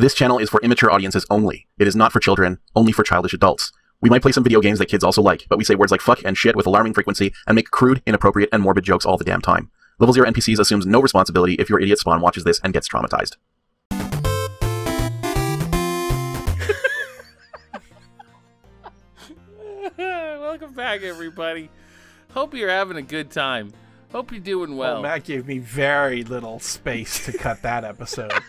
This channel is for immature audiences only. It is not for children, only for childish adults. We might play some video games that kids also like, but we say words like fuck and shit with alarming frequency and make crude, inappropriate, and morbid jokes all the damn time. Level Zero NPCs assumes no responsibility if your idiot spawn watches this and gets traumatized. Welcome back, everybody. Hope you're having a good time. Hope you're doing well. Well, Matt gave me very little space to cut that episode.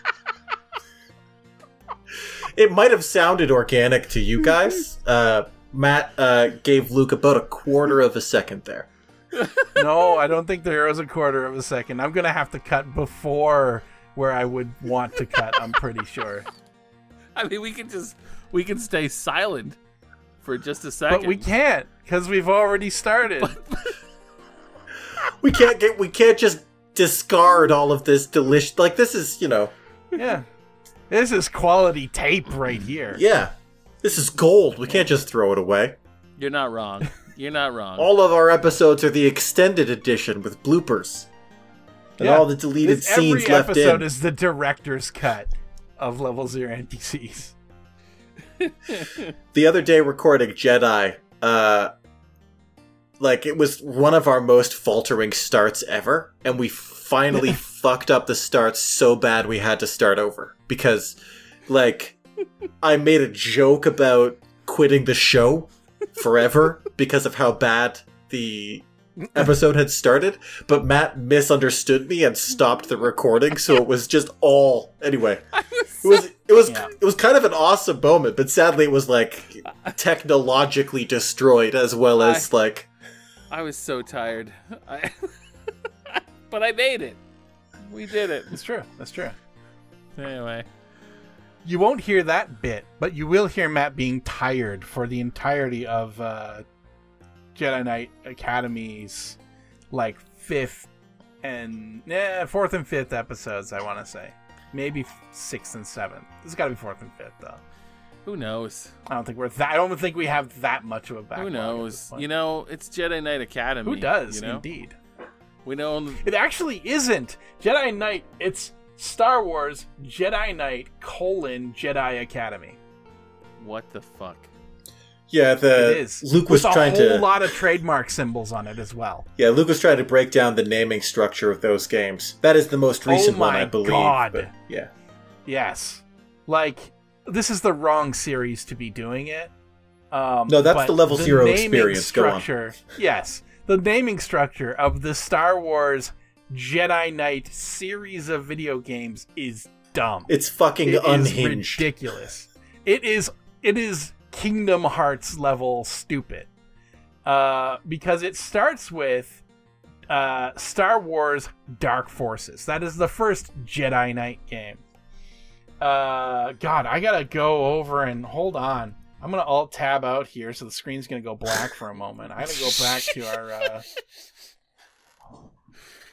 It might have sounded organic to you guys. Uh, Matt uh, gave Luke about a quarter of a second there. no, I don't think there was a quarter of a second. I'm gonna have to cut before where I would want to cut. I'm pretty sure. I mean, we can just we can stay silent for just a second. But we can't because we've already started. We can't get. We can't just discard all of this delicious. Like this is, you know, yeah, this is quality tape right here. yeah, this is gold. We can't just throw it away. You're not wrong. You're not wrong. All of our episodes are the extended edition with bloopers and Yeah. all the deleted This- scenes every episode is the director's cut of Level Zero NPCs. the other day recording Jedi, uh like it was one of our most faltering starts ever, and we finally fucked up the start so bad we had to start over. Because like I made a joke about quitting the show forever because of how bad the episode had started, but Matt misunderstood me and stopped the recording, so it was just all anyway. It was it was Yeah. it was kind of an awesome moment, but sadly it was like technologically destroyed as well as like I was so tired. I, but I made it. We did it. That's true. That's true. Anyway, You won't hear that bit, but you will hear Matt being tired for the entirety of uh, Jedi Knight Academy's like fifth and eh, fourth and fifth episodes. I want to say maybe sixth and seventh. This has got to be fourth and fifth though. who knows? I don't think we're that. I don't think we have that much of a backlog. Who knows? You know, it's Jedi Knight Academy. who does You know, indeed. We know. It actually isn't Jedi Knight. It's Star Wars Jedi Knight colon Jedi Academy. What the fuck? yeah, the it is. Luke was With trying to a whole to lot of trademark symbols on it as well. Yeah, Luke was trying to break down the naming structure of those games. That is the most recent one, Oh my I believe. God. but yeah. Yes. Like this is the wrong series to be doing it. Um, No, that's the Level Zero naming experience. Go on. Structure, yes, the naming structure of the Star Wars Jedi Knight series of video games is dumb. It's fucking It unhinged. ridiculous. It is it is Kingdom Hearts level stupid. Uh, because it starts with uh, Star Wars Dark Forces. That is the first Jedi Knight game. Uh, God, I gotta go over and hold on. I'm gonna alt tab out here, so the screen's gonna go black for a moment. I gotta go back to our. Uh...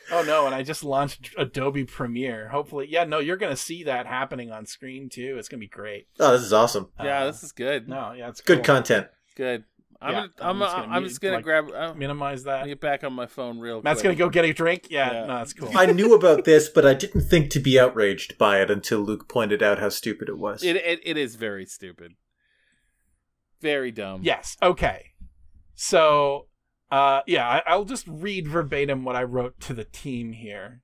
Oh no! And I just launched Adobe Premiere. Hopefully, yeah. No, you're gonna see that happening on screen too. It's gonna be great. Oh, this is awesome. Yeah, Uh, this is good. No, yeah, it's Good cool. content. Good. I'm Yeah, gonna, I'm, I'm just I'm, gonna I'm mute- just gonna like, grab. I'm, Minimize that. Get back on my phone real Matt's quick. gonna go get a drink. Yeah, Yeah. no, that's cool. I knew about this, but I didn't think to be outraged by it until Luke pointed out how stupid it was. It, it it is very stupid. Very dumb. Yes. Okay. So, uh, yeah, I, I'll just read verbatim what I wrote to the team here.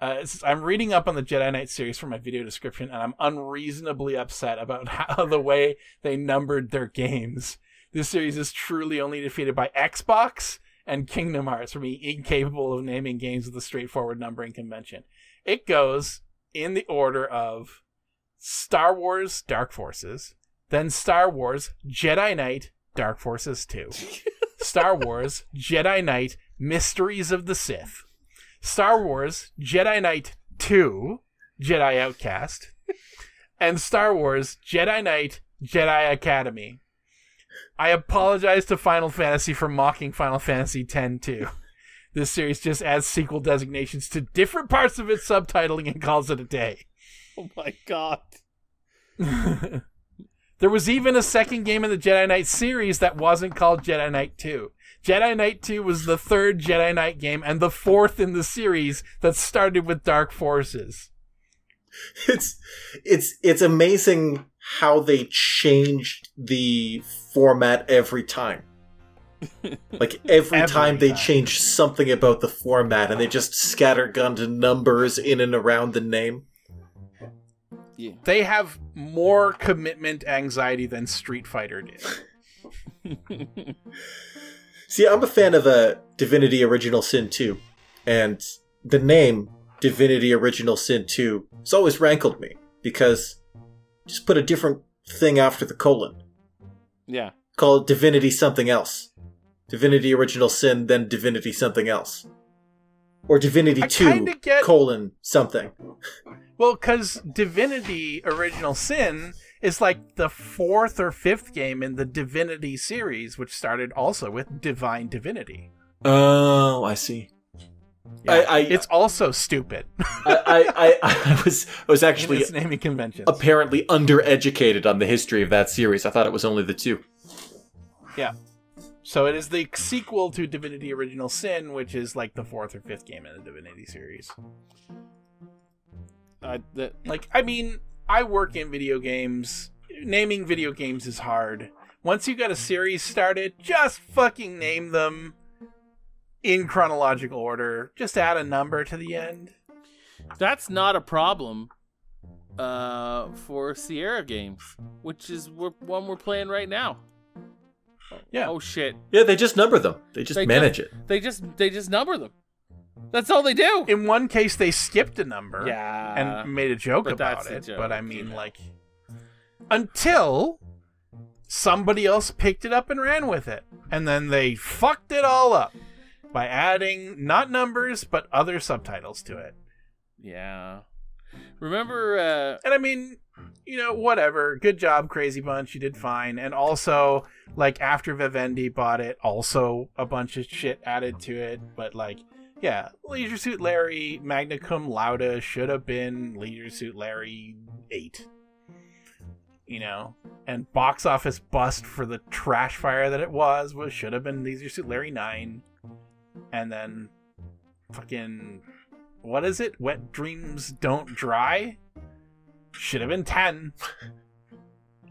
Uh, I'm reading up on the Jedi Knight series for my video description, and I'm unreasonably upset about how the way they numbered their games. This series is truly only defeated by Xbox and Kingdom Hearts for being incapable of naming games with a straightforward numbering convention. It goes in the order of Star Wars Dark Forces, then Star Wars Jedi Knight Dark Forces 2, Star Wars Jedi Knight Mysteries of the Sith, Star Wars Jedi Knight 2 Jedi Outcast, and Star Wars Jedi Knight Jedi Academy. I apologize to Final Fantasy for mocking Final Fantasy X too. This series just adds sequel designations to different parts of its subtitling and calls it a day. Oh my god. there was even a second game in the Jedi Knight series that wasn't called Jedi Knight 2. Jedi Knight 2 was the third Jedi Knight game and the fourth in the series that started with Dark Forces. it's it's it's amazing how they changed the format every time. Like every, Every time they time. change something about the format and they just scattergunned numbers in and around the name. Yeah. They have more commitment anxiety than Street Fighter did. See, I'm a fan of uh, Divinity Original Sin 2, and the name Divinity Original Sin 2 has always rankled me because just put a different thing after the colon. yeah. Call it Divinity something else. Divinity Original Sin, then Divinity something else. Or Divinity I 2 get- colon something. Well, because Divinity Original Sin is like the fourth or fifth game in the Divinity series, which started also with Divine Divinity. Oh, I see. I, I, It's also stupid. I, I, I, was I was actually its naming conventions. apparently undereducated on the history of that series. I thought it was only the two. Yeah. So it is the sequel to Divinity Original Sin, which is like the fourth or fifth game in the Divinity series. I, that, Like, I mean, I work in video games. Naming video games is hard. Once you got a series started, just fucking name them in chronological order. Just add a number to the end. that's not a problem uh, for Sierra games, which is one we're playing right now. Yeah. Oh shit. Yeah, they just number them. They just They manage just, it. They just they just number them. That's all they do. In one case, they skipped a number. yeah. and made a joke about it. joke, But I mean, yeah. like, until somebody else picked it up and ran with it, and then they fucked it all up by adding not numbers but other subtitles to it. yeah. Remember uh And I mean, you know, whatever. Good job, Crazy Bunch. You did fine. And also, like, after Vivendi bought it, also a bunch of shit added to it. But, like, yeah, Leisure Suit Larry, Magna Cum Laude should have been Leisure Suit Larry 8. You know? And box office bust for the trash fire that it was, was should have been Leisure Suit Larry 9. And then fucking. What is it? Wet Dreams Don't Dry? should have been 10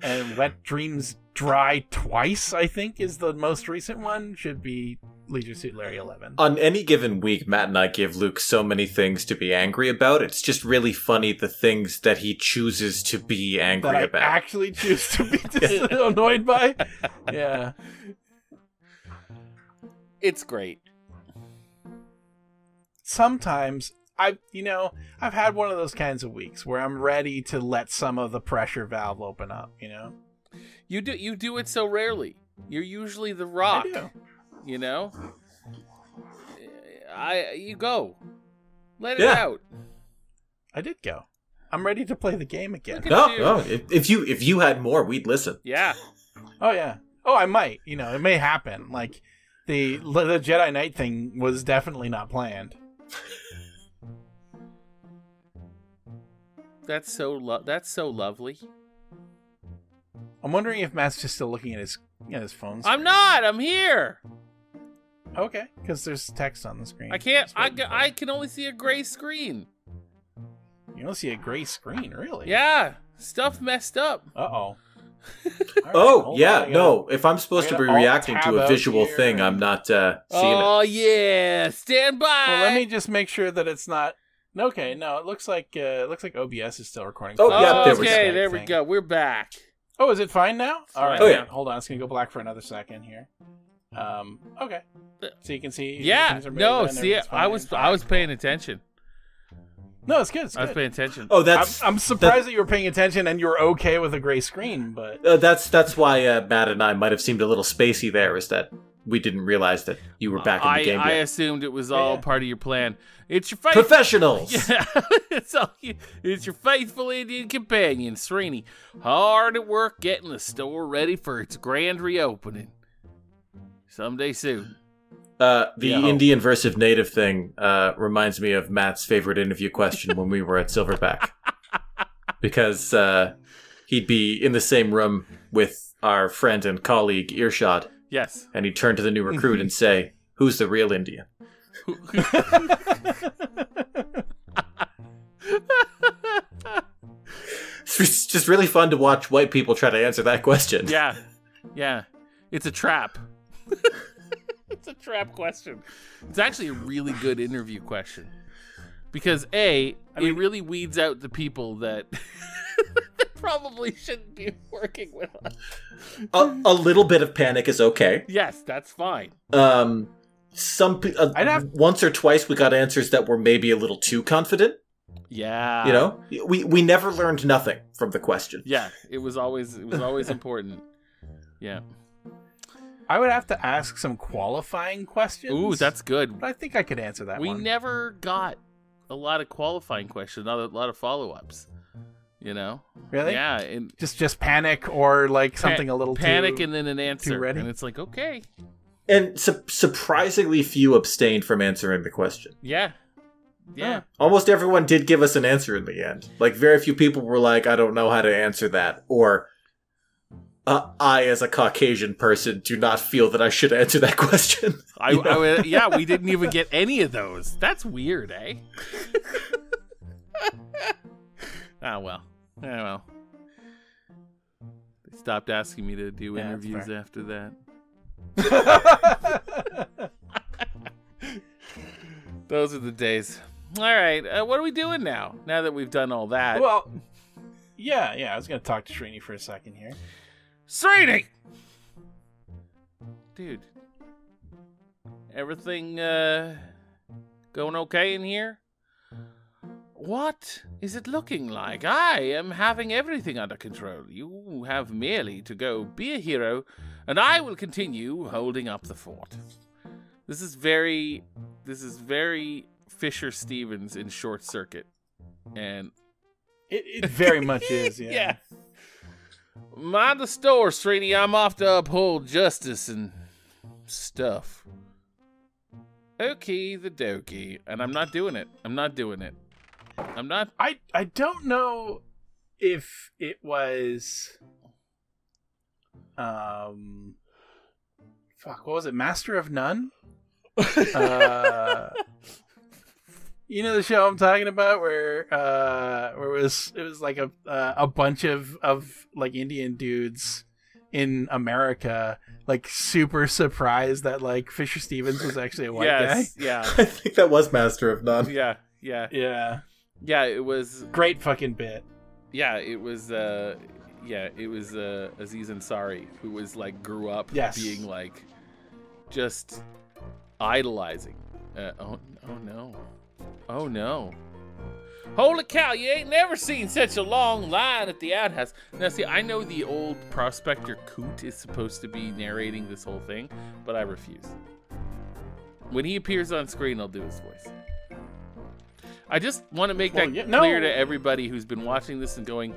and wet dreams dry twice i think is the most recent one should be leisure suit larry 11 On any given week, Matt and I give Luke so many things to be angry about. It's just really funny the things that he chooses to be angry that i about. actually choose to be dis- annoyed by yeah it's great. sometimes i you know i've had one of those kinds of weeks where i'm ready to let some of the pressure valve open up you know You do you do it so rarely. You're usually the rock, i do you know? I you go. Let it Yeah. out. i did go i'm ready to play the game again Look at no, you. no. If, if you if you had more, we'd listen. Yeah. Oh yeah. Oh, I might. You know, it may happen. Like the the Jedi Knight thing was definitely not planned. That's so lo- that's so lovely. I'm wondering if Matt's just still looking at his at his phone. I'm not. I'm here. Okay, because there's text on the screen. I can't. Just I, waiting ca- for I can only see a gray screen. You don't see a gray screen, really? Yeah, stuff messed up. Uh oh. Oh yeah, no. If I'm supposed to be reacting to a visual here thing, I'm not uh, seeing it. Oh yeah, stand by. Well, let me just make sure that it's not. Okay, no, it looks like uh, it looks like OBS is still recording. Oh, Oh, yeah, there we okay, Skype there we go. We're back. Oh, is it fine now? All right. Oh, yeah. Hold on, it's gonna go black for another second here. Um. Okay. So you can see. Yeah. No, see, everything's I was I was paying attention. No, it's good. It's I was good. paying attention. Oh, I'm, that's I'm surprised that you were paying attention and you were okay with a gray screen, but uh, that's that's why uh, Matt and I might have seemed a little spacey there. Is that we didn't realize that you were back in I, the game I yet. assumed it was all Yeah. part of your plan. It's your faith. Professionals. Yeah, it's all you, it's your faithful Indian companion, Srini, hard at work getting the store ready for its grand reopening. Someday soon. Uh, the Yeah. Indian versus native thing uh, reminds me of Matt's favorite interview question when we were at Silverback, because uh, he'd be in the same room with our friend and colleague Earshot, Yes. and he'd turn to the new recruit and say, "Who's the real Indian?" It's just really fun to watch white people try to answer that question. Yeah, yeah. It's a trap. it's a trap question. It's actually a really good interview question because a I mean- it really weeds out the people that, that probably shouldn't be working with us. A, a little bit of panic is okay. Yes, that's fine. Um, some pe- uh, I'd have- once or twice we got answers that were maybe a little too confident. Yeah, You know, we we never learned nothing from the question. Yeah, it was always it was always important. Yeah. I would have to ask some qualifying questions. Ooh, that's good. But I think I could answer that we one. never got a lot of qualifying questions, not a lot of follow ups. You know? really. Yeah, and Just just panic or like pa- something a little panic too. and then an answer, ready? and it's like okay, And su- surprisingly few abstained from answering the question. yeah, yeah, Almost everyone did give us an answer in the end. Like very few people were like, "I don't know how to answer that," or uh, "I, as a Caucasian person, do not feel that I should answer that question." I, You know? I yeah, we didn't even get any of those. That's weird, eh? ah well, ah well. They stopped asking me to do Yeah, interviews after that. Those are the days. All right, uh, what are we doing now? Now that we've done all that, well, yeah, yeah. I was gonna talk to Srini for a second here. Srini, dude, everything uh, going okay in here? What is it looking like? I am having everything under control. You have merely to go be a hero, and I will continue holding up the fort. This is very, this is very Fisher Stevens in Short Circuit, and It, it very much is. Yeah. yeah. Mind the store, Srini. I'm off to uphold justice and stuff. Okay, the dokey. And I'm not doing it. I'm not doing it. I'm not. I I don't know if it was um fuck what was it Master of None? uh You know the show I'm talking about where uh where it was it was like a uh, a bunch of of like Indian dudes in America like super surprised that like Fisher Stevens was actually a white yes. Yeah. I think that was Master of None. Yeah. Yeah. Yeah. Yeah. It was. Great fucking bit. Yeah. It was. Uh. Yeah. It was uh, Aziz Ansari who was like grew up Yes. being like just idolizing. Uh, oh. Oh no. Oh no. Holy cow, you ain't never seen such a long line at the outhouse. Now, see, I know the old prospector Coot is supposed to be narrating this whole thing, but I refuse. When he appears on screen, I'll do his voice. I just want to make Well, that yeah, no. clear to everybody who's been watching this and going,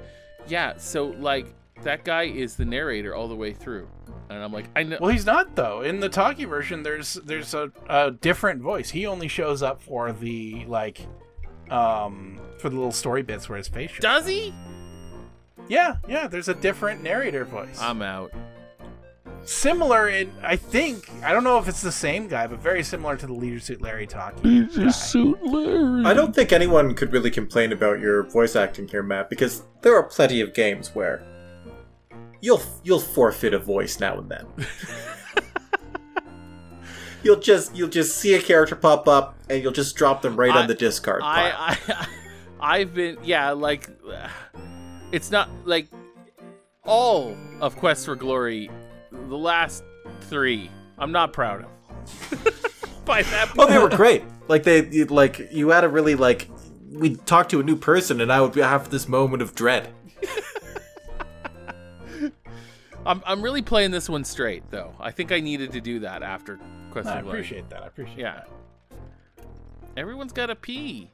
yeah, so, like, that guy is the narrator all the way through. And I'm like, I know. Well, he's not though. In the talkie version, there's there's a, a different voice. He only shows up for the like, um, for the little story bits where his face. Shows. Does he? Yeah, yeah. There's a different narrator voice. I'm out. similar in, I think. I don't know if it's the same guy, but very similar to the Leisure Suit Larry talkie. guy. I don't think anyone could really complain about your voice acting here, Matt, because there are plenty of games where you'll you'll forfeit a voice now and then. you'll just you'll just see a character pop up and you'll just drop them right I- on the discard pile. I, I I've been yeah like it's not like all of Quest for Glory the last 3 I'm not proud of by that Point. oh, they were great. Like they like you had a really like we'd talk to a new person and I would have this moment of dread. I'm I'm really playing this one straight though I think I needed to do that after Quest I for Glory appreciate that. I appreciate Yeah. that. Everyone's got to pee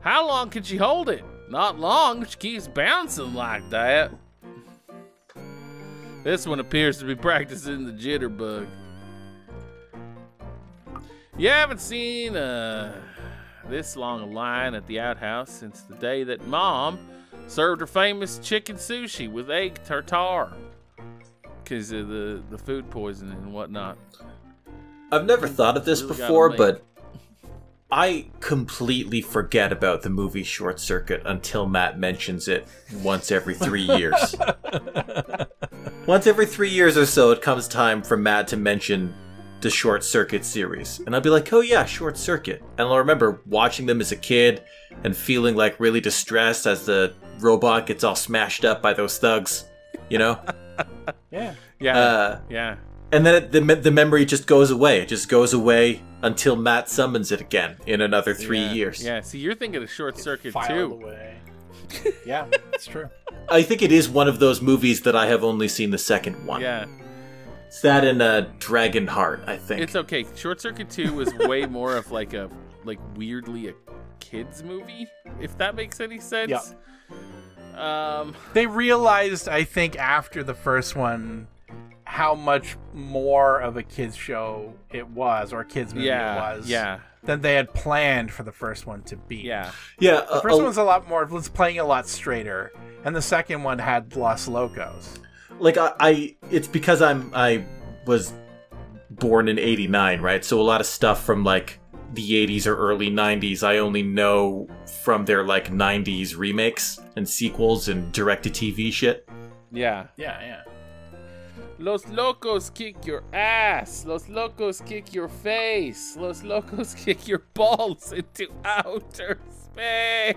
how long can she hold it not long she keeps bouncing like that This one appears to be practicing the jitterbug. You haven't seen uh, this long a line at the outhouse since the day that Mom served her famous chicken sushi with egg tartare because of the, the food poisoning and whatnot. I've never thought of this Really before, but I completely forget about the movie Short Circuit until Matt mentions it once every three years. once every three years or so, it comes time for Matt to mention the Short Circuit series. And I'll be like, oh yeah, Short Circuit. And I'll remember watching them as a kid and feeling like really distressed as the robot gets all smashed up by those thugs, you know? Yeah. Yeah. Uh, yeah. and then it, the, the memory just goes away. It just goes away until Matt summons it again in another three yeah. years. Yeah. See, you're thinking of Short Circuit too. away. yeah, it's true. I think it is one of those movies that I have only seen the second one. Yeah. It's that and uh, Dragon Heart, I think. It's okay. Short Circuit 2 was way more of like a like weirdly a kids movie, if that makes any sense. Yeah. Um They realized, I think, after the first one, how much more of a kids show it was, or kids movie yeah. it was, Yeah. than they had planned for the first one to be. Yeah. yeah, The uh, first uh, one was a lot more, was playing a lot straighter, and the second one had Los Locos. like I, I, it's because I'm I was born in '89, right? So a lot of stuff from like the '80s or early '90s, I only know from their like '90s remakes and sequels and direct-to-TV shit. Yeah. Yeah, yeah. Los locos kick your ass. Los locos kick your face. Los locos kick your balls into outer space.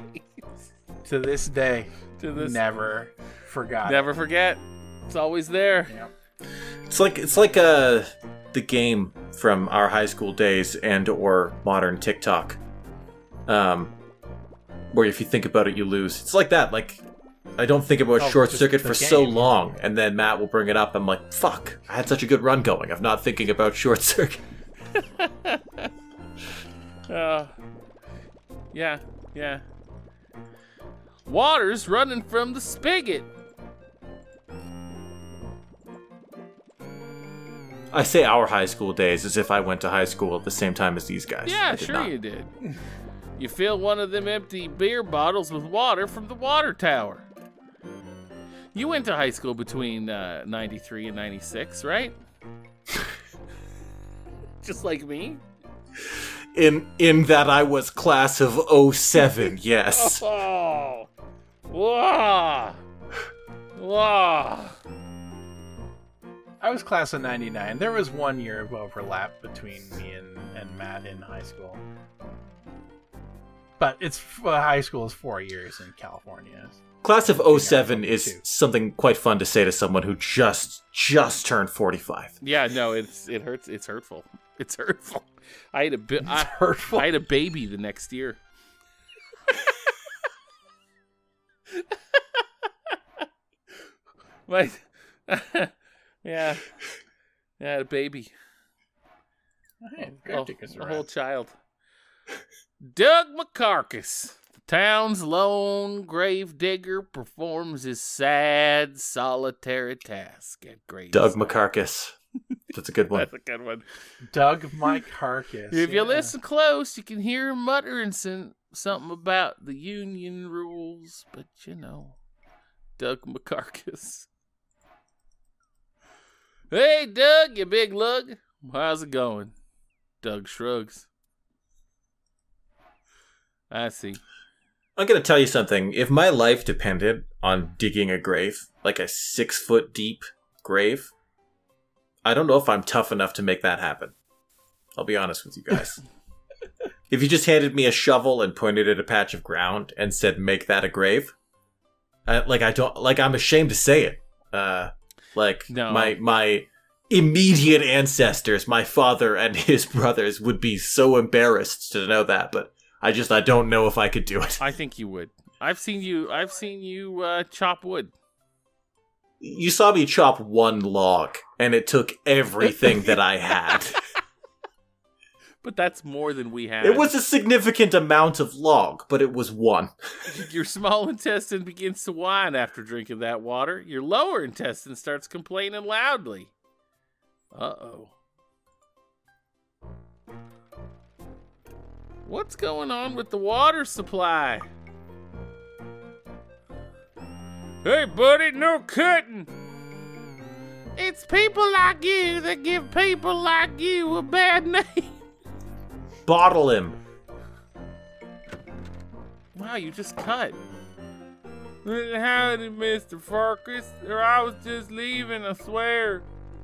To this day, To this never forgot. never forget. It's always there. Yeah. It's like it's like uh the game from our high school days and or modern TikTok. Um where if you think about it you lose. It's like that. Like I don't think about Oh, short circuit for so long and then Matt will bring it up I'm like, "Fuck. I had such a good run going. I'm not thinking about short circuit." Uh, yeah, yeah. Water's running from the spigot. I say our high school days as if I went to high school at the same time as these guys. Yeah, sure not. you did. You fill one of them empty beer bottles with water from the water tower. You went to high school between uh, 93 and 96, right? Just like me? In in that I was class of 07, yes. Oh! Whoa! Whoa! I was class of 99. There was one year of overlap between me and, and Matt in high school. But it's uh, high school is four years in California. Class of 07 is something quite fun to say to someone who just just turned 45. Yeah, no, it's it hurts. It's hurtful. It's hurtful. I had a bi- I, hurtful. I had a baby the next year. My, yeah, yeah, a baby, Hey, a, grab a around. whole child. Doug McCarcass, the town's lone grave digger, performs his sad, solitary task at grave. Doug McCarcass. That's a good one. That's a good one. Doug Mike Harkis. If you listen close, you can hear him muttering some, something about the union rules, but you know, Doug McCarcass. Hey, Doug, you big lug. How's it going? Doug shrugs. I see. I'm going to tell you something. If my life depended on digging a grave, like a six foot deep grave, I don't know if I'm tough enough to make that happen. I'll be honest with you guys. if you just handed me a shovel and pointed at a patch of ground and said, make that a grave, uh, like I don't, like I'm ashamed to say it. Uh, like No. my, my immediate ancestors, my father and his brothers would be so embarrassed to know that, but I just, I don't know if I could do it. I think you would. I've seen you. I've seen you uh, chop wood. you saw me chop one log and it took everything that I had. But that's more than we have. It was a significant amount of log, but it was one. Your small intestine begins to whine after drinking that water. Your lower intestine starts complaining loudly. Uh oh. What's going on with the water supply? Hey, buddy, no cutting. It's people like you that give people like you a bad name. Bottle him. Wow, you just cut. Howdy, Mr. Pharkas. Or I was just leaving, I swear.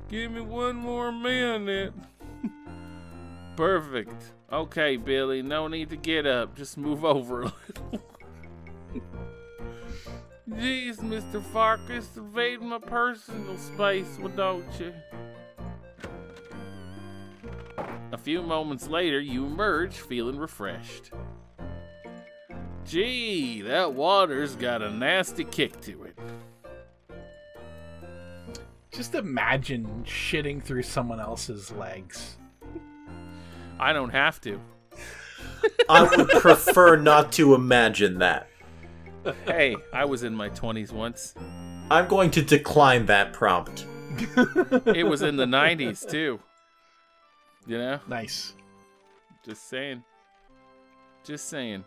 Give me one more minute. Perfect. Okay, Billy, no need to get up. Just move over a little. Jeez, Mr. Pharkas, invade my personal space, well, don't you? A few moments later, you emerge feeling refreshed. Gee, that water's got a nasty kick to it. Just imagine shitting through someone else's legs. I don't have to. I would prefer not to imagine that. Hey, I was in my 20s once. I'm going to decline that prompt. It was in the 90s, too. You know? Nice. Just saying. Just saying.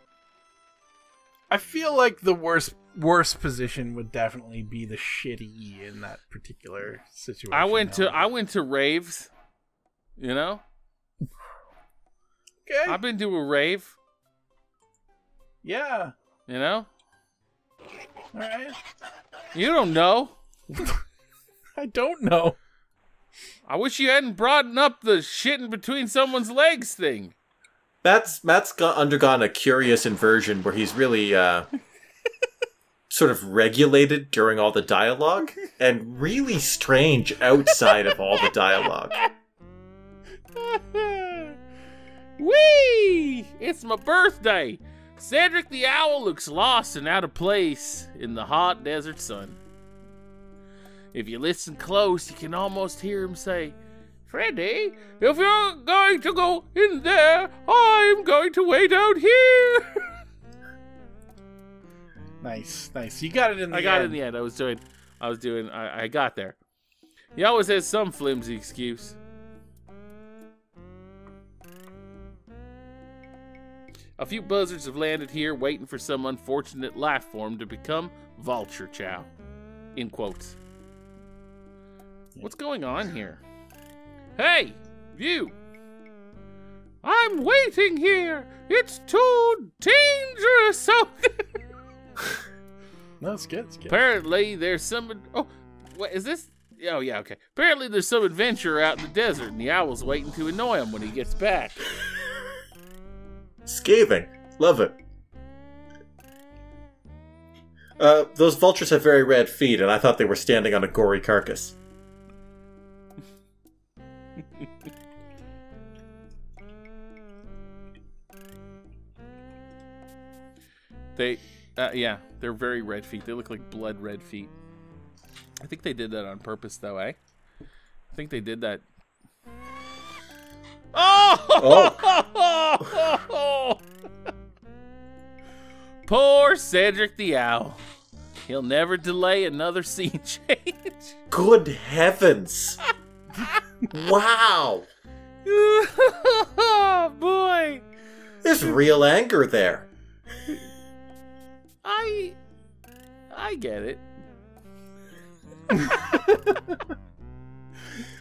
I feel like the worst worst position would definitely be the shitty in that particular situation. I went to. I went to raves. You know? okay. I've been to a rave, yeah. you know? All right. You don't know. I don't know. I wish you hadn't brought up the shitting between someone's legs thing. Matt's Matt's got, undergone a curious inversion where he's really uh, sort of regulated during all the dialogue and really strange outside of all the dialogue. Whee! It's my birthday. Cedric the Owl looks lost and out of place in the hot desert sun. If you listen close, you can almost hear him say, Freddy, if you're going to go in there, I'm going to wait out here. Nice, nice. You got it in the I got it in the end. I was doing, I was doing, I, I got there. He always has some flimsy excuse. A few buzzards have landed here waiting for some unfortunate life form to become vulture chow. In quotes. What's going on here? Hey, you! I'm waiting here! It's too dangerous out there! No, it's good. It's good. Apparently, there's some. Oh, what is this? Oh, yeah, okay. Apparently, there's some adventure out in the desert, and the owl's waiting to annoy him when he gets back. Scathing. Love it. Uh, those vultures have very red feet, and I thought they were standing on a gory carcass. They, uh, yeah, they're very red feet. They look like blood red feet. I think they did that on purpose, though, eh? I think they did that. Oh! Poor Cedric the Owl. He'll never delay another scene change. Good heavens! wow! oh, boy. There's real anger there. I I get it.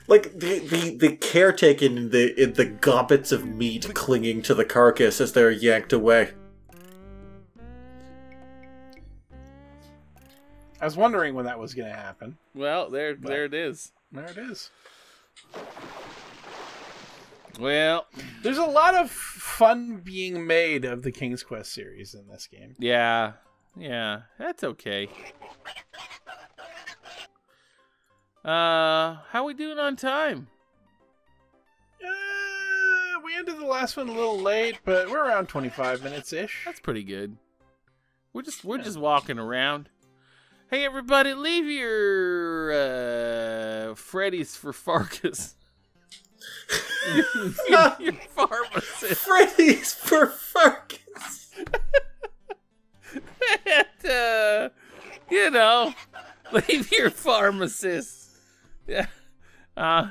Like the the, the caretaking in the in the gobbets of meat clinging to the carcass as they're yanked away. I was wondering when that was going to happen. Well, there there it is. There it is. Well, There's a lot of fun being made of the King's Quest series in this game. yeah. Yeah, that's okay. Uh, how we doing on time? Uh, we ended the last one a little late, but we're around 25 minutes ish. That's pretty good. We're just we're just walking around. Hey everybody, leave your uh Freddy's for Pharkas. your, your pharmacist. Freddy's for Pharkas. Uh, you know, leave your pharmacist. Yeah. Uh,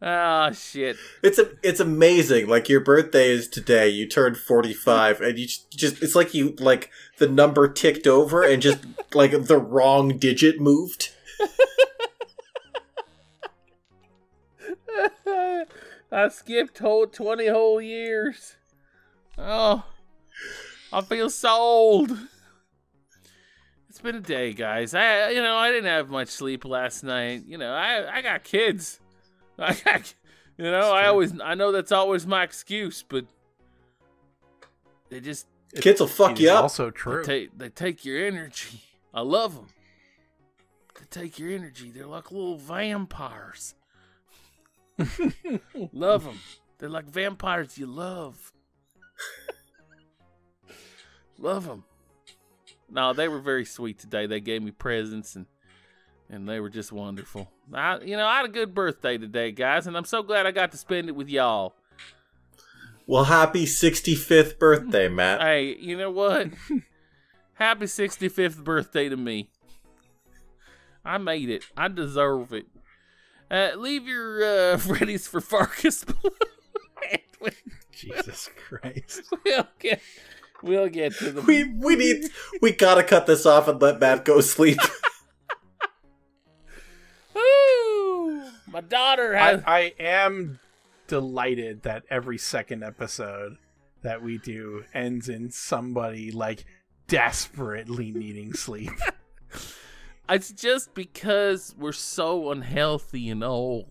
oh, shit. It's a, it's amazing. Like your birthday is today. You turned forty five, and you just, just it's like you like the number ticked over and just like the wrong digit moved. I skipped whole 20 whole years. Oh. I feel so old. It's been a day, guys. I, you know, I didn't have much sleep last night. You know, I, I got kids. I got, you know, I always, I know that's always my excuse, but they just Kids will fuck you up. Also they true. take, they take your energy. I love them. They take your energy. They're like little vampires. love them. They're like vampires you love. love them. No, they were very sweet today. They gave me presents and and they were just wonderful. I, you know, I had a good birthday today, guys, and I'm so glad I got to spend it with y'all. Well, happy 65th birthday, Matt. Hey, you know what? Happy 65th birthday to me. I made it. I deserve it. Uh, leave your uh, readies for Pharkas. Jesus Christ. we'll get, we'll get to the. We we need we gotta cut this off and let Matt go sleep. Woo! My daughter I. I am delighted that every second episode that we do ends in somebody like desperately needing sleep. It's just because we're so unhealthy and old.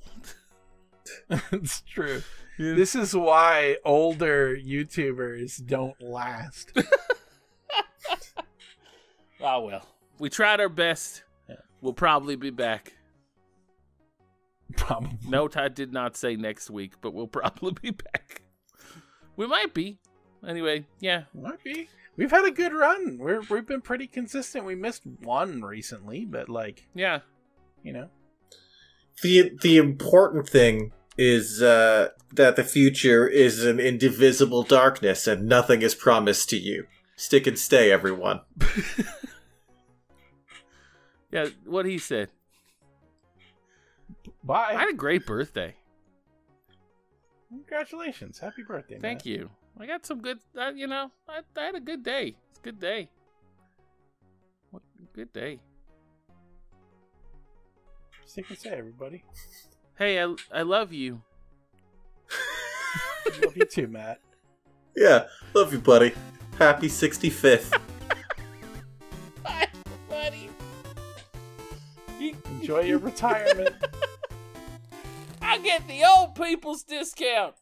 it's true. This is why older YouTubers don't last. Oh well. We tried our best. We'll probably be back. Probably. Note I did not say next week, but we'll probably be back. We might be. Anyway, yeah. Might be. We've had a good run. We're we've been pretty consistent. We missed one recently, but like, Yeah. you know. the the important thing is uh, that the future is an indivisible darkness and nothing is promised to you. Stick and stay, everyone. Yeah, what he said. Bye. I had a great birthday. Congratulations. Happy birthday. Thank you. I got some good, uh, you know, I, I had a good day. It's a good day. What good day. Stick and say, everybody. Hey, I, I love you. Love you too, Matt. Yeah, love you, buddy. Happy 65th. Bye, buddy. Enjoy your retirement. I get the old people's discount.